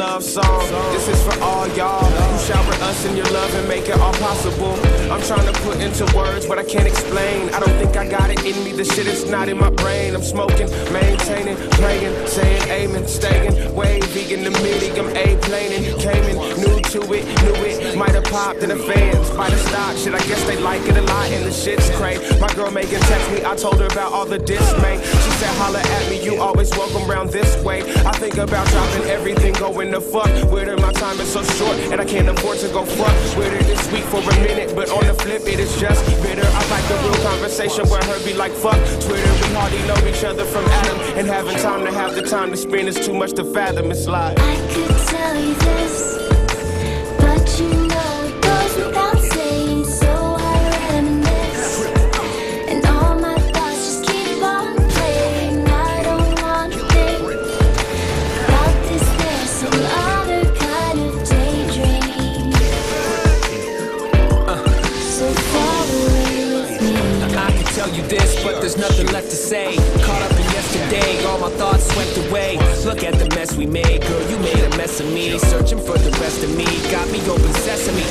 love song. This is for all y'all who shower us in your love and make it all possible. I'm trying to put into words what I can't explain. I don't think I got it in me. The shit is not in my brain. I'm smoking, maintaining, praying, saying amen, staying way vegan the midi. I'm a planing, came in, new to it, knew it. Might have popped in the fans by the stock. Shit, I guess they like it a lot and the shit's crazy. My girl Megan text me. I told her about all the dismay. She said, about dropping everything, going to fuck Where her. My time is so short and I can't afford to go fuck with her this week for a minute. But on the flip, it is just bitter. I like the real conversation where her be like, fuck Twitter. We hardly know each other from Adam. And having time to have the time to spend is too much to fathom. It's like, I could tell you you this, but there's nothing left to say. Caught up in yesterday, all my thoughts swept away. Look at the mess we made, girl, you made Searching for the rest of me, got me open sesame.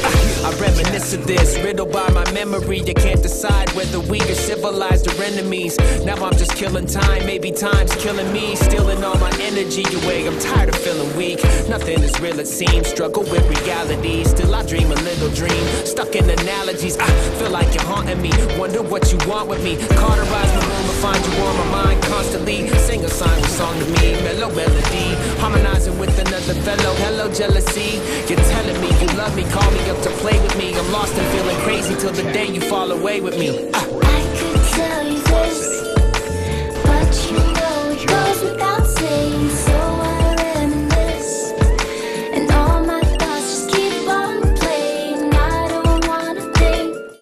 I reminisce of this, riddled by my memory. You can't decide whether we are civilized or enemies. Now I'm just killing time, maybe time's killing me. Stealing all my energy away, I'm tired of feeling weak. Nothing is real, it seems. Struggle with reality, still I dream a little dream. Stuck in analogies, I feel like you're haunting me. Wonder what you want with me. Cauterize my room and find you on my mind constantly. Sing a song, song to me, mellow melody. Harmonizing with another fellow, hello jealousy. You're telling me you love me, call me up to play with me. I'm lost and feeling crazy till the day you fall away with me. Uh. Could